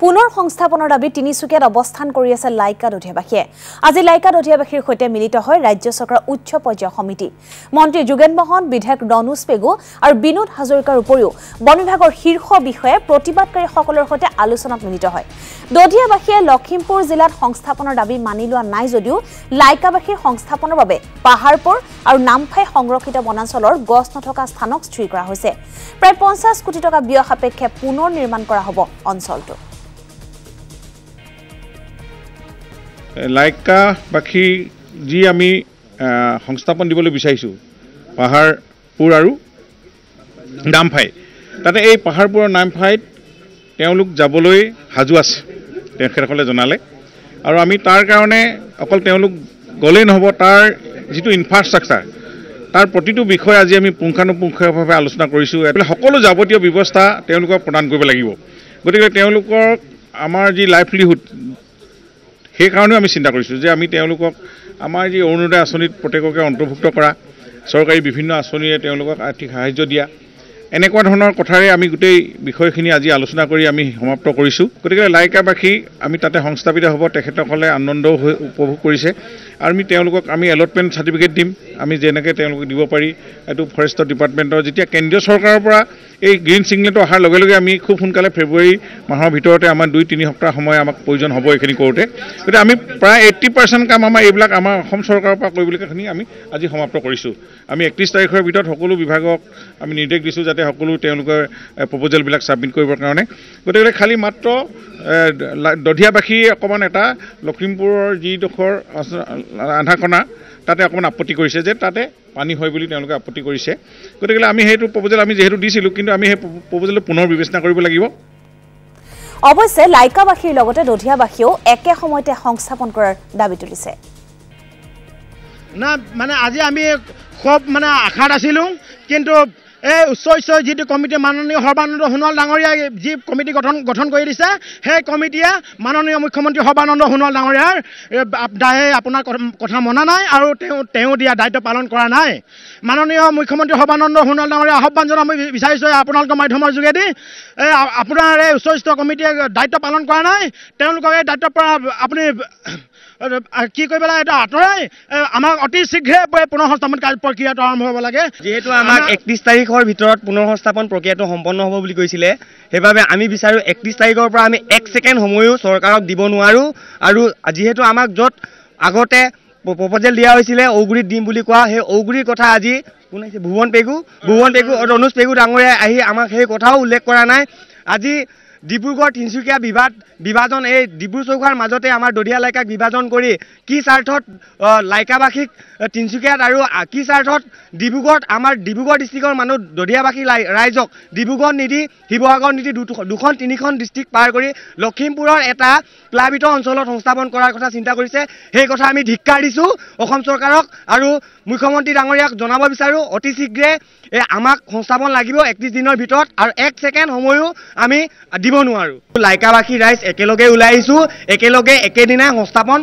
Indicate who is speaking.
Speaker 1: পুনৰ সংস্থাপনৰ দাবী তিনিচুকীয়াত অৱস্থান কৰি আছে লাইকা দধিয়াবাসীয়ে আজি লাইকা দধিয়াবাসীৰ সৈতে মিলিত হয় ৰাজ্য চৰকাৰৰ উচ্চ পৰ্যায়ৰ সমিতি। মন্ত্ৰী যোগেন মহন বিধায়ক ৰনোজ পেগু আৰু বিনোদ হাজৰিকাৰ উপৰিও বন বিভাগৰ শীৰ্ষ বিষয়াই প্ৰতিবাদকাৰীসকলৰ সৈতে আলোচনাত মিলিত হয়। দধিয়াবাসীয়ে লখিমপুৰ জিলাত সংস্থাপনৰ দাবী মানি লোৱা নাই যদিও লাইকাবাসীৰ সংস্থাপনৰ বাবে পাহাৰপুৰ আৰু নামফাই সংৰক্ষিত বনাঞ্চলৰ গছ নথকা স্থানক স্থিৰ কৰা হৈছে। প্ৰায় পঞ্চাছ কোটি টকা ব্যয় সাপেক্ষে পুনৰ নিৰ্মাণ কৰা হ'ব অঞ্চলটো
Speaker 2: লাইকাবাসী যি আমি সংস্থাপন দিবলৈ বিচাৰিছোঁ পাহাৰপুৰ আৰু নামফাই। তাতে এই পাহাৰপুৰৰ নামফাইত তেওঁলোক যাবলৈ সাজু আছে তেখেতসকলে জনালে। আৰু আমি তাৰ কাৰণে অকল তেওঁলোক গ'লেই নহ'ব তাৰ যিটো ইনফ্ৰাষ্ট্ৰাকচাৰ তাৰ প্ৰতিটো বিষয়ে আজি আমি পুংখানুপুংখভাৱে আলোচনা কৰিছোঁ। সকলো যাৱতীয় ব্যৱস্থা তেওঁলোকক প্ৰদান কৰিব লাগিব। গতিকে তেওঁলোকৰ আমাৰ যি লাইভলিহুড সেইকাৰণেও আমি চিন্তা কৰিছোঁ যে আমি তেওঁলোকক আমাৰ যি অৰুণোদয় আঁচনিত প্ৰত্যেককে অন্তৰ্ভুক্ত কৰা চৰকাৰী বিভিন্ন আঁচনিৰে তেওঁলোকক আৰ্থিক সাহাৰ্য দিয়া এনেকুৱা ধৰণৰ কথাৰে আমি গোটেই বিষয়খিনি আজি আলোচনা কৰি আমি সমাপ্ত কৰিছোঁ। গতিকে লাইকাবাসী আমি তাতে সংস্থাপিত হ'ব তেখেতসকলে আনন্দও হৈ উপভোগ কৰিছে। আমি তেওঁলোকক আমি এলটমেণ্ট চাৰ্টিফিকেট দিম। আমি যেনেকৈ তেওঁলোকক দিব পাৰি এইটো ফৰেষ্টৰ ডিপাৰ্টমেণ্টৰ যেতিয়া কেন্দ্ৰীয় চৰকাৰৰ পৰা এই গ্ৰীণ ছিগনেলটো অহাৰ লগে লগে আমি খুব সোনকালে ফেব্ৰুৱাৰী মাহৰ ভিতৰতে আমাৰ দুই তিনি সপ্তাহ সময় আমাক প্ৰয়োজন হ'ব এইখিনি কৰোঁতে। গতিকে আমি প্ৰায় এইট্টি পাৰ্চেণ্ট কাম আমাৰ এইবিলাক আমাৰ অসম চৰকাৰৰ পৰা কৰিবলগীয়াখিনি আমি আজি সমাপ্ত কৰিছোঁ। আমি একত্ৰিছ তাৰিখৰ ভিতৰত সকলো বিভাগক আমি নিৰ্দেশ দিছোঁ যাতে সকলো তেওঁলোকৰ প্ৰপ'জেলবিলাক ছাবমিট কৰিবৰ কাৰণে। গতিকে খালী মাত্ৰ দধিয়াবাসীয়ে অকণমান এটা লখিমপুৰৰ যিডোখৰ আধাকণা তাতে অকণমান আপত্তি কৰিছে যে তাতে পানী হয় বুলি তেওঁলোকে আপত্তি কৰিছে। গতিকে আমি সেইটো প্ৰপ'জেল আমি যিহেতু দিছিলোঁ কিন্তু আমি সেই প্ৰপ'জেলটো পুনৰ বিবেচনা কৰিব লাগিব।
Speaker 1: অৱশ্যে লাইকাবাসীৰ লগতে দধিয়াবাসীয়েও একে সময়তে সংস্থাপন কৰাৰ দাবী তুলিছে।
Speaker 3: না মানে আজি আমি খুব মানে আশাত আছিলোঁ কিন্তু এই উচ্চ উচ্চ যিটো কমিটি মাননীয় সৰ্বানন্দ সোণোৱাল ডাঙৰীয়াই যি কমিটি গঠন গঠন কৰি দিছে সেই কমিটিয়ে মাননীয় মুখ্যমন্ত্ৰী সৰ্বানন্দ সোণোৱাল ডাঙৰীয়াৰ আপোনাৰ কথা- মনা নাই আৰু তেওঁ তেওঁ দিয়া দায়িত্ব পালন কৰা নাই। মাননীয় মুখ্যমন্ত্ৰী সৰ্বানন্দ সোণোৱাল ডাঙৰীয়া আহ্বান জনাব বিচাৰিছোঁ আপোনালোকৰ মাধ্যমৰ যোগেদি। এই আপোনাৰ এই উচ্চ উচ্চ কমিটিয়ে দায়িত্ব পালন কৰা নাই তেওঁলোকক এই দায়িত্বৰ পৰা আপুনি কি কৰিব লাগে? এইটো আঁতৰাই আমাক অতি শীঘ্ৰে পুনৰ সংস্থাপন কাৰ্য প্ৰক্ৰিয়াটো আৰম্ভ হ'ব লাগে।
Speaker 4: যিহেতু আমাক একত্ৰিছ তাৰিখৰ ভিতৰত পুনৰ সংস্থাপন প্ৰক্ৰিয়াটো সম্পন্ন হ'ব বুলি কৈছিলে। সেইবাবে আমি বিচাৰোঁ একত্ৰিছ তাৰিখৰ পৰা আমি এক ছেকেণ্ড সময়ো চৰকাৰক দিব নোৱাৰোঁ। আৰু যিহেতু আমাক য'ত আগতে প্ৰপ'জেল দিয়া হৈছিলে ঔগুৰিত দিম বুলি কোৱা সেই ঔগুৰিৰ কথা আজি কোন আহিছে? ভুৱন পেগু। ভুৱন পেগু ৰনোজ পেগু ডাঙৰীয়াই আহি আমাক সেই কথাও উল্লেখ কৰা নাই। আজি ডিব্ৰুগড় তিনিচুকীয়া বিবাদ বিভাজন এই ডিব্ৰু চৌখাৰ মাজতে আমাৰ দৰিয়া লাইকাক বিভাজন কৰি কি স্বাৰ্থত লাইকাবাসীক তিনিচুকীয়াত আৰু কি স্বাৰ্থত ডিব্ৰুগড়ত আমাৰ ডিব্ৰুগড় ডিষ্ট্ৰিক্টৰ মানুহ দৰিয়াবাসী ৰাইজক ডিব্ৰুগড় নিদি শিৱসাগৰ নিদি দুখন তিনিখন ডিষ্ট্ৰিক্ট পাৰ কৰি লখিমপুৰৰ এটা প্লাবিত অঞ্চলত সংস্থাপন কৰাৰ কথা চিন্তা কৰিছে। সেই কথা আমি ধিক্কাৰ দিছোঁ অসম চৰকাৰক আৰু মুখ্যমন্ত্ৰী ডাঙৰীয়াক জনাব বিচাৰোঁ। অতি শীঘ্ৰে আমাক সংস্থাপন লাগিব একত্ৰিছ দিনৰ ভিতৰত আৰু এক ছেকেণ্ড সময়ো আমি দিব নোৱাৰোঁ। লাইকাবাসী ৰাইজ একেলগে ওলাই আহিছোঁ। একেলগে একেদিনাই সংস্থাপন